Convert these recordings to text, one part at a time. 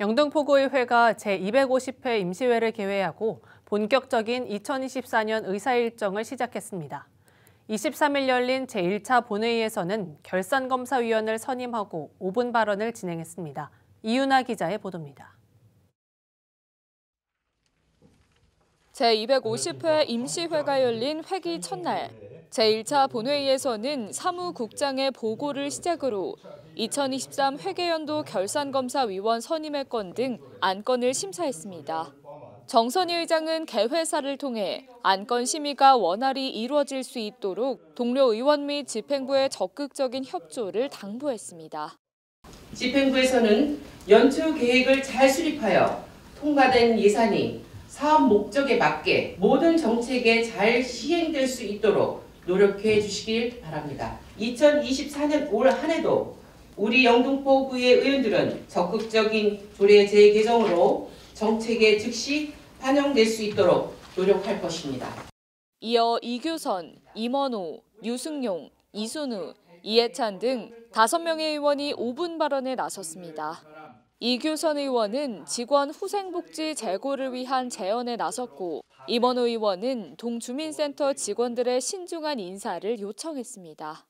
영등포구의회가 제250회 임시회를 개회하고 본격적인 2024년 의사 일정을 시작했습니다. 23일 열린 제1차 본회의에서는 결산검사위원을 선임하고 5분 발언을 진행했습니다. 이윤아 기자의 보도입니다. 제250회 임시회가 열린 회기 첫날 제1차 본회의에서는 사무국장의 보고를 시작으로 2023 회계연도 결산검사위원 선임의 건 등 안건을 심사했습니다. 정선희 의장은 개회사를 통해 안건 심의가 원활히 이루어질 수 있도록 동료 의원 및 집행부의 적극적인 협조를 당부했습니다. 집행부에서는 연초 계획을 잘 수립하여 통과된 예산이 사업 목적에 맞게 모든 정책에 잘 시행될 수 있도록 노력해 주시길 바랍니다. 2024년 올 한 해도 우리 영등포구의 의원들은 적극적인 조례 재개정으로 정책에 즉시 반영될 수 있도록 노력할 것입니다. 이어 이규선, 임원호, 유승용, 이순우, 이해찬 등 5명의 의원이 5분 발언에 나섰습니다. 이규선 의원은 직원 후생복지 제고를 위한 제언에 나섰고 임원호 의원은 동주민센터 직원들의 신중한 인사를 요청했습니다.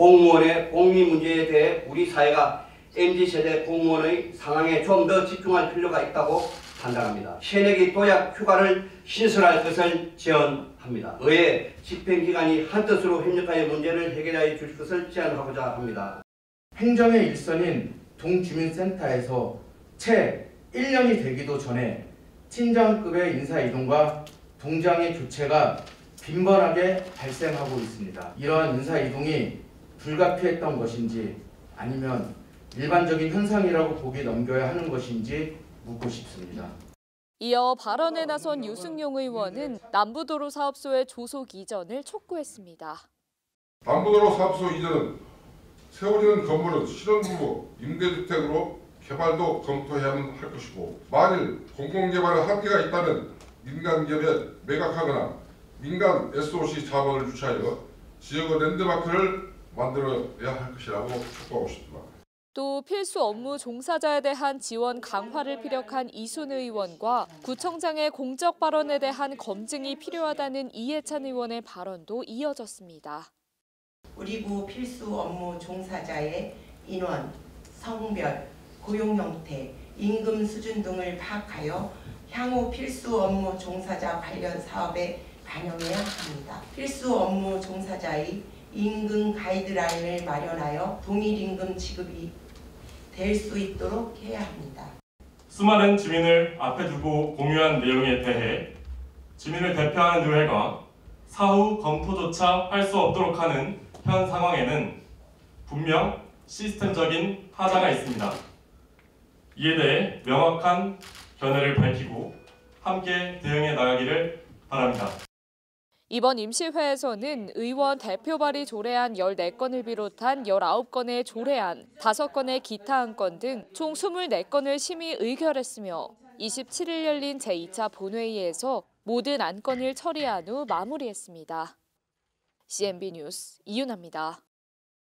공무원의 복리 문제에 대해 우리 사회가 MZ세대 공무원의 상황에 좀 더 집중할 필요가 있다고 판단합니다. 새내기 도약 휴가를 신설할 것을 제언합니다. 의회 집행기관이 한뜻으로 협력하여 문제를 해결하여 줄 것을 제안하고자 합니다. 행정의 일선인 동주민센터에서 채 1년이 되기도 전에 팀장급의 인사 이동과 동장의 교체가 빈번하게 발생하고 있습니다. 이러한 인사 이동이 불가피했던 것인지 아니면 일반적인 현상이라고 보기 넘겨야 하는 것인지 묻고 싶습니다. 이어 발언에 나선 유승용 의원은 남부도로 사업소의 조속 이전을 촉구했습니다. 남부도로 사업소 이전은 세워지는 건물은 실용부부 임대주택으로 개발도 검토해야만 할 것이고 만일 공공개발에 한계가 있다면 민간 기업에 매각하거나 민간 SOC 자본을 유치하여 지역의 랜드마크를 만들어야 할 것이라고 촉구하고 싶습니다. 또 필수 업무 종사자에 대한 지원 강화를 피력한 이순 의원과 구청장의 공적 발언에 대한 검증이 필요하다는 이해찬 의원의 발언도 이어졌습니다. 우리 구 필수 업무 종사자의 인원, 성별, 고용 형태, 임금 수준 등을 파악하여 향후 필수 업무 종사자 관련 사업에 반영해야 합니다. 필수 업무 종사자의 임금 가이드라인을 마련하여 동일 임금 지급이 될 수 있도록 해야 합니다. 수많은 주민을 앞에 두고 공유한 내용에 대해 주민을 대표하는 의회가 사후 검토조차 할 수 없도록 하는 현 상황에는 분명 시스템적인 하자가 있습니다. 이에 대해 명확한 견해를 밝히고 함께 대응해 나가기를 바랍니다. 이번 임시회에서는 의원 대표 발의 조례안 14건을 비롯한 19건의 조례안, 5건의 기타 안건 등 총 24건을 심의 의결했으며 27일 열린 제2차 본회의에서 모든 안건을 처리한 후 마무리했습니다. CNB 뉴스 이윤아입니다.